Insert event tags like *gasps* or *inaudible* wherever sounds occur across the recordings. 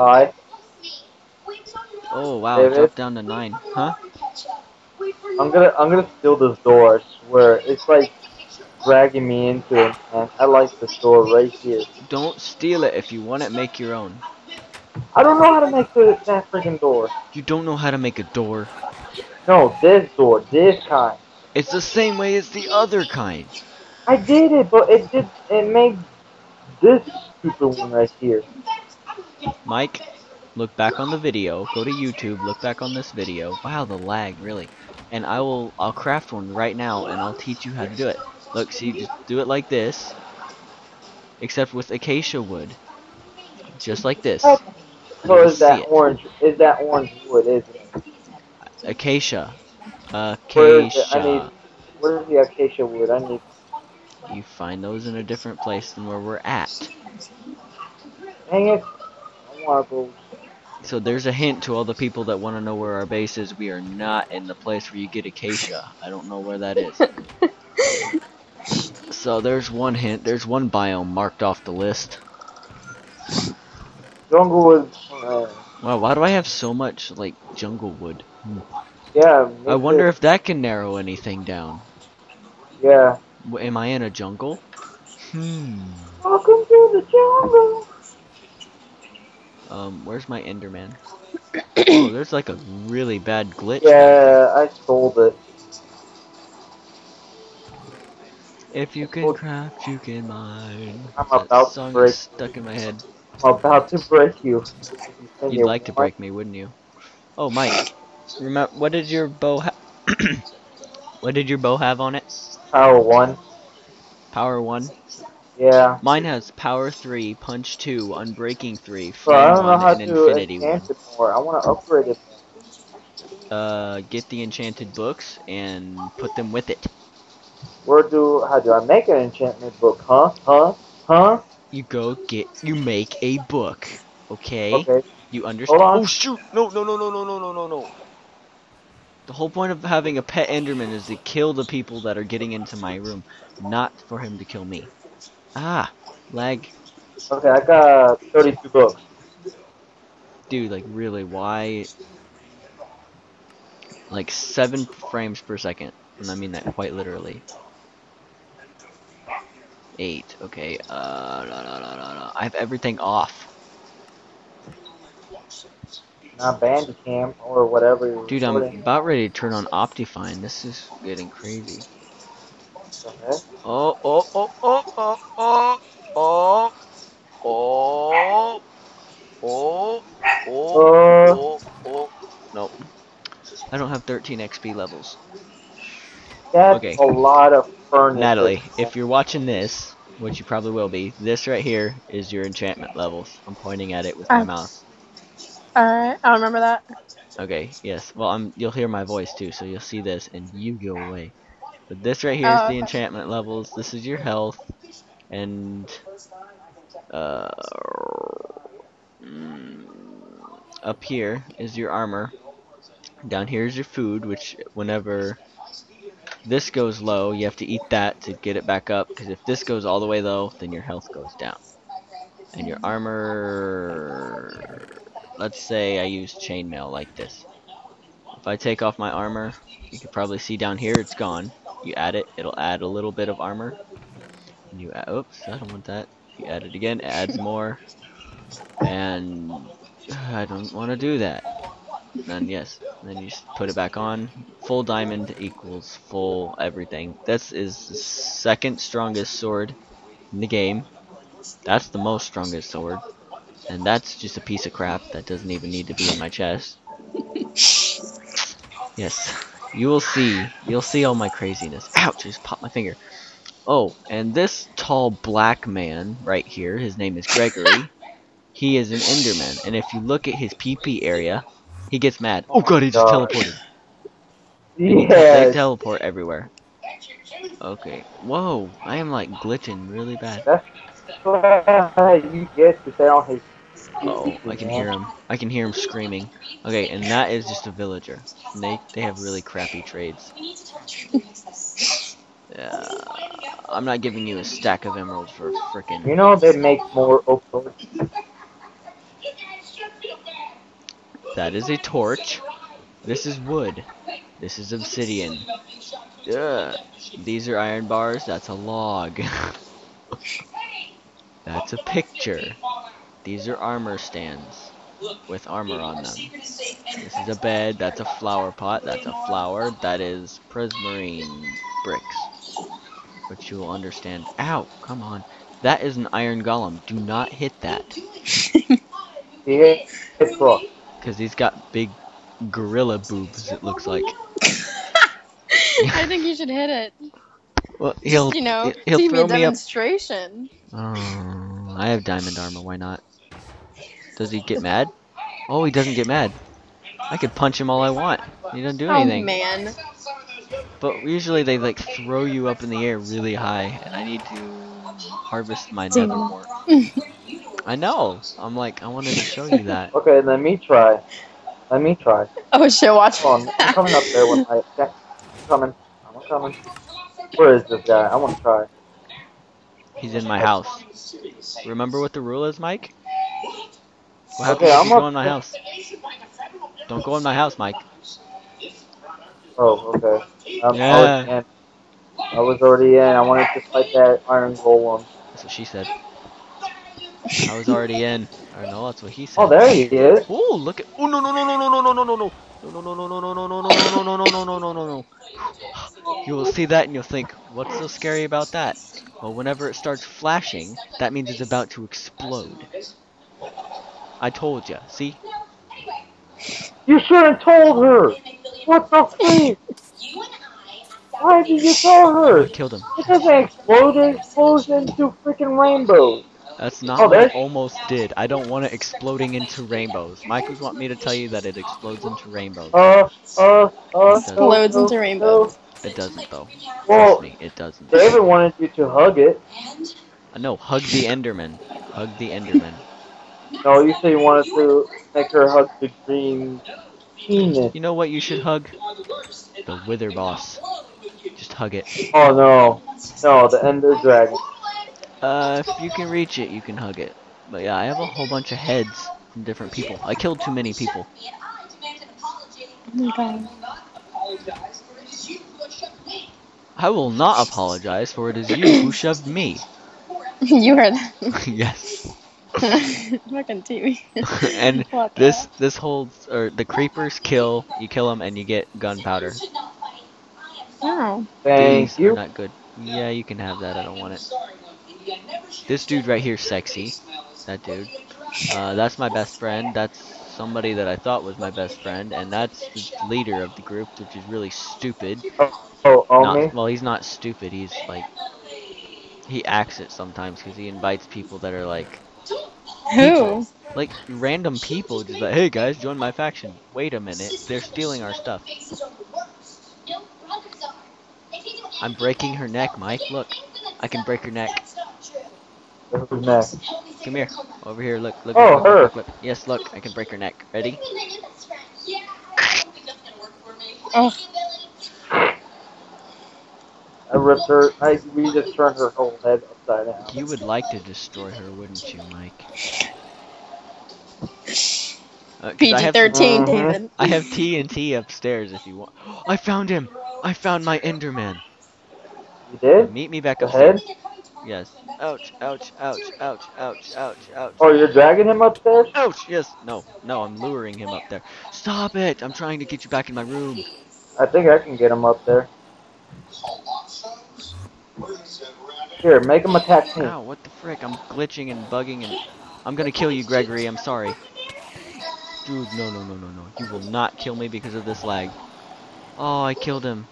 Hi. Oh wow, David? dropped down to nine. Huh? I'm gonna I'm gonna steal this door. I swear. It's like dragging me into it, man. I like this door right here. Don't steal it. If you want it, make your own. I don't know how to make the, that freaking door. You don't know how to make a door. No, this door, this kind. It's the same way as the other kind. I did it, but it did. It made this stupid one right here. Mike, look back on the video. Go to YouTube. Look back on this video. Wow, the lag, really. And I will. I'll craft one right now, and I'll teach you how to do it. Look, see, just do it like this, except with acacia wood, just like this. So is that orange? Is that orange wood? Isn't it? Acacia. Where is it? I need. Acacia. Where's the acacia wood? I need. You find those in a different place than where we're at. Dang it! I. So there's a hint to all the people that want to know where our base is. We are not in the place where you get acacia. I don't know where that is. *laughs* so there's one hint. There's one biome marked off the list. Jungle wood. Uh, Wow, why do I have so much like jungle wood? yeah. I wonder it- if that can narrow anything down. Yeah. Am I in a jungle? Hmm. Welcome to the jungle. Um, where's my Enderman? *clears throat* oh, there's like a really bad glitch. Yeah, I stole it. If you can craft, you can mine. I'm That about to break. is stuck in my head. I'm about to break you. You You'd like to break me, wouldn't you? Oh, Mike. Remember, what did your bow ha- *clears throat* What did your bow have on it? Power one. Power 1? Yeah. Mine has power 3, punch 2, unbreaking 3, So I don't know 1, how and to infinity 1. it more. I want to upgrade it. Uh, get the enchanted books and put them with it. Where do how do I make an enchantment book? Huh? Huh? Huh? You go get, you make a book. Okay? Okay. You understand? Hold on. Oh shoot! No, no, no, no, no, no, no, no, no. The whole point of having a pet Enderman is to kill the people that are getting into my room, not for him to kill me. Ah, lag, Okay, I got 32 books. dude. Like really, why? Like seven frames per second, and I mean that quite literally. Eight. Okay. Uh, no, no, no, no, no. I have everything off. Not Bandicam or whatever. Dude, I'm about ready to turn on Optifine. This is getting crazy. Okay. Oh, oh, oh, oh, oh, oh, oh, oh, oh, oh, oh, oh. Nope. I don't have 13 XP levels. That's Okay. a lot of furniture. Natalie, if you're watching this, which you probably will be, this right here is your enchantment levels. I'm pointing at it with my Uh. mouse. Alright, I'll remember that. Okay, yes. Well, I'm. You'll hear my voice too, so you'll see this, and you go away. But this right here is Oh, the enchantment levels. This is your health, and uh, mm, up here is your armor. Down here is your food, which whenever this goes low, you have to eat that to get it back up. Because if this goes all the way low, then your health goes down. And your armor, let's say I use chainmail like this. If I take off my armor, you can probably see down here it's gone. You add it, it'll add a little bit of armor. And you add, oops, I don't want that. You add it again, it adds more. And I don't want to do that. Then yes, then you just put it back on. Full diamond equals full everything. This is the second strongest sword in the game. That's the most strongest sword. And that's just a piece of crap that doesn't even need to be in my chest. *laughs* Yes, you will see. You'll see all my craziness. Ouch! I just popped my finger. Oh, and this tall black man right here, his name is Gregory. *laughs* he is an Enderman, and if you look at his PP area, he gets mad. Oh god, he just God. teleported. They Yeah. teleport everywhere. Okay. Whoa, I am like glitching really bad. That's what you get to say on his. Oh, I can hear him. I can hear him screaming. Okay, and that is just a villager. And they they have really crappy trades. Yeah, I'm not giving you a stack of emeralds for frickin' You know they make more oak doors. That is a torch. This is wood. This is obsidian. Ugh. These are iron bars. That's a log. *laughs* That's a picture. These are armor stands with armor on them. This is a bed. That's a flower pot. That's a flower. That is prismarine bricks. Which you will understand. Ow! Come on. That is an iron golem. Do not hit that. He hit hit Brooke. Because he's got big gorilla boobs, it looks like. *laughs* I think you should hit it. Well, he'll, You know, he'll see me throw a me up. demonstration. Oh, I have diamond armor, why not? Does he get mad? Oh, he doesn't get mad. I could punch him all I want. He doesn't do anything. Oh anything. man. But usually they like throw you up in the air really high, and I need to harvest my nether more. I know. I'm like, I wanted to show you that. Okay, let me try. Let me try. Oh shit! Watch. Hold on, I'm coming up there when I. Okay, I'm coming. I'm coming. Where is this guy? I want to try. He's in my house. Remember what the rule is, Mike? What Okay, I'm you up go in my house? Don't go in my house, Mike. Oh, okay. Um, I, Yeah. was. I was already in. I wanted to fight that iron golem. That's what she said. I was already in. Or no, that's what he said. Oh, there he is. Oh, look at. Oh no no no no no no no no no no. No no no no no no no no no no no no no no no no. You will see that and you'll think, what's so scary about that? Well, whenever it starts flashing, that means it's about to explode. I told ya. See? You should have told her. What the *laughs* freak? Why did you tell her? I killed him. It doesn't explode. It explodes into freaking rainbows. That's not Oh, what it almost did. I don't want it exploding into rainbows. Michaels was want me to tell you that it explodes into rainbows. Uh, uh, uh. Explodes into rainbows. It doesn't though. Well, Trust me, it doesn't. David wanted you to hug it. Uh, No, hug the Enderman. Hug the Enderman. No, you said you wanted to make her hug the green penis. You know what you should hug? The Wither Boss. Just hug it. Oh no, no, the Ender Dragon. Uh, if you can reach it, you can hug it. But yeah, I have a whole bunch of heads from different people. I killed too many people. Oh my god. I will not apologize for it is you who shoved me. *laughs* you heard that. *laughs* yes. *laughs* Fucking TV. *laughs* *laughs* and What this hell? this holds or the creepers kill. You kill them and you get gunpowder. Oh. Thank These are not good. Yeah, you can have that. I don't want it. This dude right here, sexy. That dude. Uh, that's my best friend. That's somebody that I thought was my best friend, and that's the leader of the group, which is really stupid. Oh, oh Not, me? well, he's not stupid. He's like he acts it sometimes because he invites people that are like Who? like random people. Just like, hey guys, join my faction. Wait a minute, they're stealing our stuff. I'm breaking her neck, Mike. Look, I can break her neck. Who's next? Come here, over here. Look, look. Oh, look, look, her. look, look. Yes, look, I can break her neck. Ready? Oh. I ripped her. I we just turned her whole head upside down. You would like to destroy her, wouldn't you, Mike? Uh, 'cause I PG have- 13, Mhm. David. I have TNT upstairs if you want. I found him! I found my Enderman. You did? Meet me back The upstairs. Yes. Ouch, ouch, ouch, ouch, ouch, ouch, ouch. Oh, you're dragging him upstairs? Ouch! Yes. No, no, I'm luring him up there. Stop it! I'm trying to get you back in my room. I think I can get him up there. Here, make him attack me. Ow, what the frick? I'm glitching and bugging and... I'm gonna kill you, Gregory. I'm sorry. Dude, no, no, no, no, no. You will not kill me because of this lag. Oh, I killed him.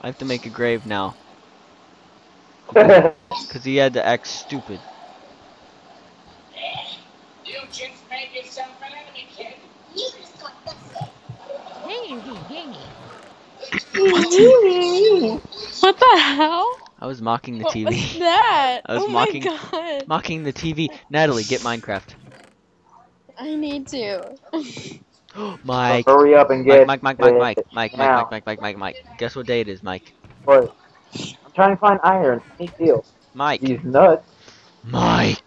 I have to make a grave now. *laughs* Because he had to act stupid. You just made yourself an enemy, kid. What the hell? I was mocking the What was TV. *laughs* that? I was oh mocking- my god. mocking the TV. Natalie, get Minecraft. I need to. *gasps* Mike. Hurry up and get Mike, Mike, Mike, it Mike, Mike, Mike. Mike, Mike, Mike, Mike, Mike. Guess what day it is, Mike? What? I'm trying to find iron. Big deal. Mike. These nuts. Mike.